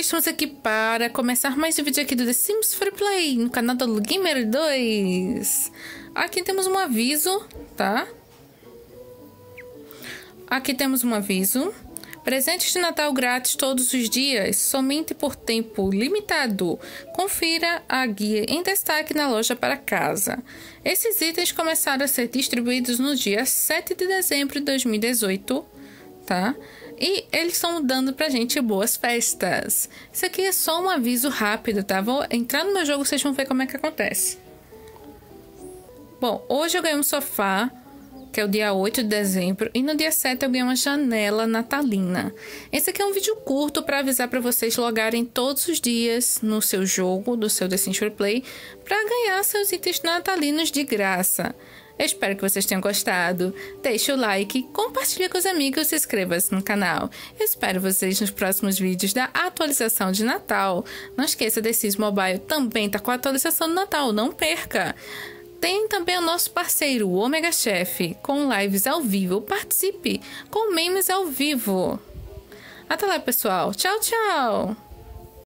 estamos aqui para começar mais um vídeo aqui do The Sims Free Play no canal do Gamer 2. Aqui temos um aviso, tá? Aqui temos um aviso. Presentes de Natal grátis todos os dias, somente por tempo limitado. Confira a guia em destaque na loja para casa. Esses itens começaram a ser distribuídos no dia 7 de dezembro de 2018, tá? E eles estão dando pra gente boas festas. Isso aqui é só um aviso rápido, tá? Vou entrar no meu jogo, vocês vão ver como é que acontece. Bom, hoje eu ganhei um sofá, que é o dia 8 de dezembro, e no dia 7 eu ganhei uma janela natalina. Esse aqui é um vídeo curto para avisar para vocês logarem todos os dias no seu jogo, do seu The Sims Play, para ganhar seus itens natalinos de graça. Eu espero que vocês tenham gostado. Deixe o like, compartilhe com os amigos e se inscreva-se no canal. Eu espero vocês nos próximos vídeos da atualização de Natal. Não esqueça, Sims Mobile também está com a atualização do Natal, não perca! Tem também o nosso parceiro, o Omega Chef, com lives ao vivo. Participe com memes ao vivo. Até lá, pessoal. Tchau, tchau!